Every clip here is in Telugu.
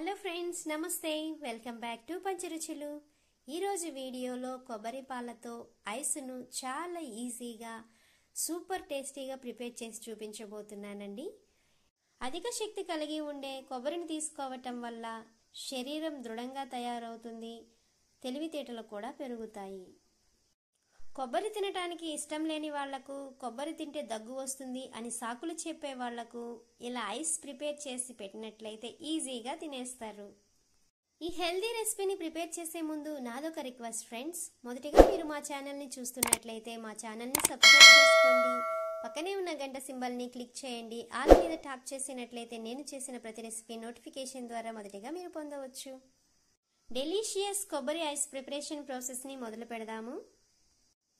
హలో ఫ్రెండ్స్ నమస్తే. Welcome back to Pancharuchulu. ఈరోజు వీడియోలో కొబ్బరి పాలతో ఐస్ను చాలా ఈజీగా సూపర్ టేస్టీగా ప్రిపేర్ చేసి చూపించబోతున్నానండి. అధిక శక్తి కలిగి ఉండే కొబ్బరిని తీసుకోవటం వల్ల శరీరం దృఢంగా తయారవుతుంది. తెలివితేటలు కూడా పెరుగుతాయి. కొబ్బరి తినటానికి ఇష్టం లేని వాళ్ళకు కొబ్బరి తింటే దగ్గు వస్తుంది అని సాకులు చెప్పే వాళ్ళకు ఇలా ఐస్ ప్రిపేర్ చేసి పెట్టినట్లయితే ఈజీగా తినేస్తారు. ఈ హెల్దీ రెసిపీని ప్రిపేర్ చేసే ముందు నాదొక రిక్వెస్ట్ ఫ్రెండ్స్. మొదటిగా మీరు మా ఛానల్ని చూస్తున్నట్లయితే మా ఛానల్ని సబ్స్క్రైబ్ చేసుకోండి. పక్కనే ఉన్న గంట సింబల్ని క్లిక్ చేయండి. ఆల్ మీద టాప్ చేసినట్లయితే నేను చేసిన ప్రతి రెసిపీ నోటిఫికేషన్ ద్వారా మొదటిగా మీరు పొందవచ్చు. డెలీషియస్ కొబ్బరి ఐస్ ప్రిపరేషన్ ప్రాసెస్ని మొదలు పెడదాము.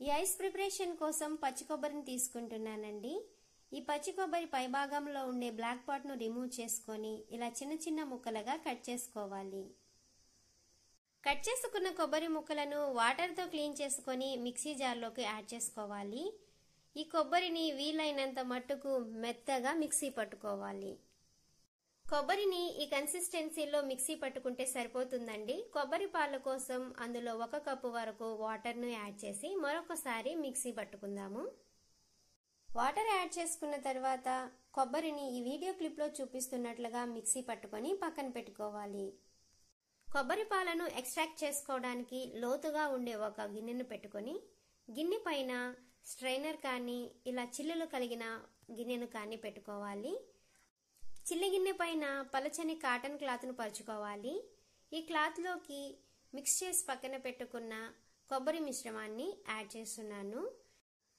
ఈ ఐస్ ప్రిపరేషన్ కోసం పచ్చి కొబ్బరిని తీసుకుంటున్నానండి. ఈ పచ్చి కొబ్బరి పైభాగంలో ఉండే బ్లాక్ పాట్ను రిమూవ్ చేసుకొని ఇలా చిన్న చిన్న ముక్కలుగా కట్ చేసుకోవాలి. కట్ చేసుకున్న కొబ్బరి ముక్కలను వాటర్తో క్లీన్ చేసుకొని మిక్సీ జార్లోకి యాడ్ చేసుకోవాలి. ఈ కొబ్బరిని వీలైనంత మట్టుకు మెత్తగా మిక్సీ పట్టుకోవాలి. కొబ్బరిని ఈ కన్సిస్టెన్సీలో మిక్సీ పట్టుకుంటే సరిపోతుందండి. కొబ్బరి పాల కోసం అందులో ఒక కప్పు వరకు వాటర్ను యాడ్ చేసి మరొకసారి మిక్సీ పట్టుకుందాము. వాటర్ యాడ్ చేసుకున్న తర్వాత కొబ్బరిని ఈ వీడియో క్లిప్లో చూపిస్తున్నట్లుగా మిక్సీ పట్టుకొని పక్కన పెట్టుకోవాలి. కొబ్బరి పాలను ఎక్స్ట్రాక్ట్ చేసుకోవడానికి లోతుగా ఉండే ఒక గిన్నెను పెట్టుకొని గిన్నె పైన స్ట్రైనర్ కానీ ఇలా చిల్లులు కలిగిన గిన్నెను కానీ పెట్టుకోవాలి. చిల్లి గిన్నె పైన పలచని కాటన్ క్లాత్ను పరుచుకోవాలి. ఈ క్లాత్లోకి మిక్స్ చేసి పక్కన పెట్టుకున్న కొబ్బరి మిశ్రమాన్ని యాడ్ చేస్తున్నాను.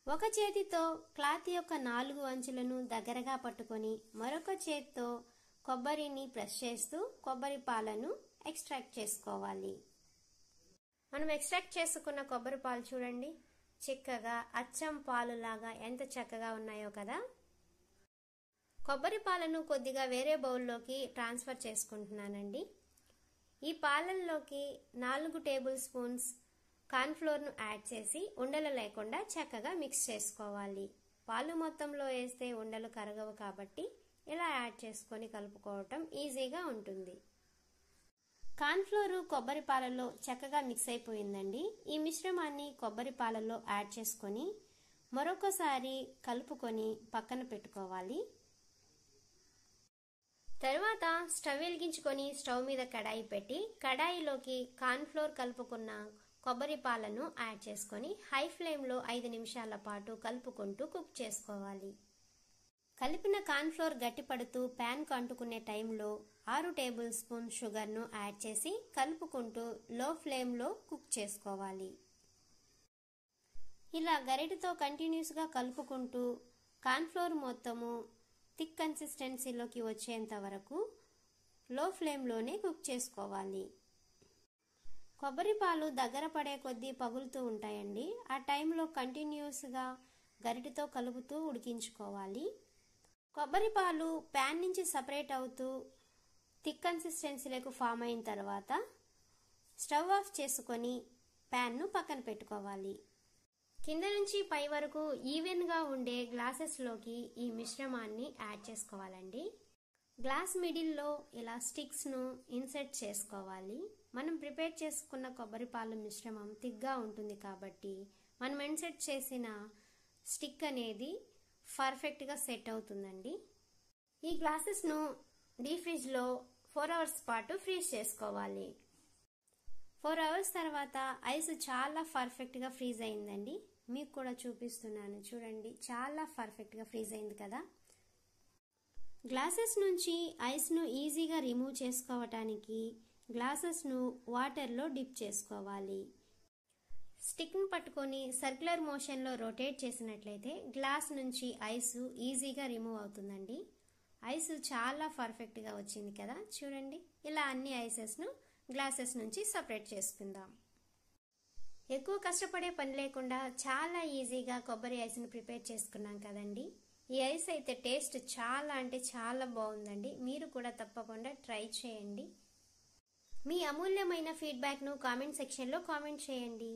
ఒక చేతితో క్లాత్ యొక్క నాలుగు అంచులను దగ్గరగా పట్టుకొని మరొక చేతితో కొబ్బరిని ప్రెస్ చేస్తూ కొబ్బరి పాలను ఎక్స్ట్రాక్ట్ చేసుకోవాలి. మనం ఎక్స్ట్రాక్ట్ చేసుకున్న కొబ్బరి పాలు చూడండి. చిక్కగా అచ్చం పాలులాగా ఎంత చక్కగా ఉన్నాయో కదా. కొబ్బరి పాలను కొద్దిగా వేరే బౌల్లోకి ట్రాన్స్ఫర్ చేసుకుంటున్నానండి. ఈ పాలల్లోకి నాలుగు టేబుల్ స్పూన్స్ కార్న్ఫ్లోర్ను యాడ్ చేసి ఉండలు లేకుండా చక్కగా మిక్స్ చేసుకోవాలి. పాలు మొత్తంలో వేస్తే ఉండలు కరగవు కాబట్టి ఇలా యాడ్ చేసుకొని కలుపుకోవటం ఈజీగా ఉంటుంది. కార్న్ఫ్లోరు కొబ్బరి పాలలో చక్కగా మిక్స్ అయిపోయిందండి. ఈ మిశ్రమాన్ని కొబ్బరి పాలలో యాడ్ చేసుకొని మరొకసారి కలుపుకొని పక్కన పెట్టుకోవాలి. తరువాత స్టవ్ వెలిగించుకొని స్టవ్ మీద కడాయి పెట్టి కడాయిలోకి కార్న్ఫ్లోర్ కలుపుకున్న కొబ్బరి పాలను యాడ్ చేసుకొని హై ఫ్లేమ్లో ఐదు నిమిషాల పాటు కలుపుకుంటూ కుక్ చేసుకోవాలి. కలిపిన కార్న్ఫ్లోర్ గట్టిపడుతూ ప్యాన్కు అంటుకునే టైంలో ఆరు టేబుల్ స్పూన్ షుగర్ను యాడ్ చేసి కలుపుకుంటూ లో ఫ్లేమ్లో కుక్ చేసుకోవాలి. ఇలా గరిటతో కంటిన్యూస్గా కలుపుకుంటూ కార్న్ఫ్లోర్ మొత్తము థిక్ కన్సిస్టెన్సీలోకి వచ్చేంత వరకు లో ఫ్లేమ్లోనే కుక్ చేసుకోవాలి. కొబ్బరి పాలు దగ్గర పడే కొద్దీ పగులుతూ ఉంటాయండి. ఆ టైంలో కంటిన్యూస్గా గరిటతో కలుపుతూ ఉడికించుకోవాలి. కొబ్బరి పాలు ప్యాన్ నుంచి సపరేట్ అవుతూ థిక్ కన్సిస్టెన్సీలకు ఫామ్ అయిన తర్వాత స్టవ్ ఆఫ్ చేసుకొని ప్యాన్ను పక్కన పెట్టుకోవాలి. కింద నుంచి పై వరకు ఈవెన్గా ఉండే గ్లాసెస్లోకి ఈ మిశ్రమాన్ని యాడ్ చేసుకోవాలండి. గ్లాస్ మిడిల్లో ఇలా స్టిక్స్ను ఇన్సర్ట్ చేసుకోవాలి. మనం ప్రిపేర్ చేసుకున్న కొబ్బరి పాలు మిశ్రమం థిక్గా ఉంటుంది కాబట్టి మనం ఇన్సర్ట్ చేసిన స్టిక్ అనేది పర్ఫెక్ట్గా సెట్ అవుతుందండి. ఈ గ్లాసెస్ను డీ ఫ్రిడ్జ్లో ఫోర్ అవర్స్ పాటు ఫ్రీజ్ చేసుకోవాలి. ఫోర్ అవర్స్ తర్వాత ఐస్ చాలా పర్ఫెక్ట్గా ఫ్రీజ్ అయిందండి. మీకు కూడా చూపిస్తున్నాను. చూడండి. చాలా పర్ఫెక్ట్గా ఫ్రీజ్ అయింది కదా. గ్లాసెస్ నుంచి ఐస్ను ఈజీగా రిమూవ్ చేసుకోవటానికి గ్లాసెస్ను వాటర్లో డిప్ చేసుకోవాలి. స్టిక్ను పట్టుకొని సర్క్యులర్ మోషన్లో రొటేట్ చేసినట్లయితే గ్లాస్ నుంచి ఐస్ ఈజీగా రిమూవ్ అవుతుందండి. ఐస్ చాలా పర్ఫెక్ట్గా వచ్చింది కదా. చూడండి. ఇలా అన్ని ఐసెస్ను గ్లాసెస్ నుంచి సపరేట్ చేసుకుందాం. ఎక్కువ కష్టపడే పని లేకుండా చాలా ఈజీగా కొబ్బరి ఐస్ని ప్రిపేర్ చేసుకున్నాం కదండి. ఈ ఐస్ అయితే టేస్ట్ చాలా అంటే చాలా బాగుందండి. మీరు కూడా తప్పకుండా ట్రై చేయండి. మీ అమూల్యమైన ఫీడ్బ్యాక్ను కామెంట్ సెక్షన్లో కామెంట్ చేయండి.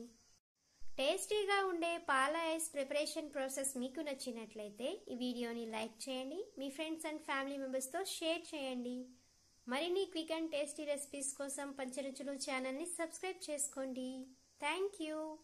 టేస్టీగా ఉండే పాల ఐస్ ప్రిపరేషన్ ప్రాసెస్ మీకు నచ్చినట్లయితే ఈ వీడియోని లైక్ చేయండి. మీ ఫ్రెండ్స్ అండ్ ఫ్యామిలీ మెంబర్స్తో షేర్ చేయండి. మరిన్ని క్విక్ అండ్ టేస్టీ రెసిపీస్ కోసం పంచరుచులు ఛానల్ని సబ్స్క్రైబ్ చేసుకోండి. Thank you.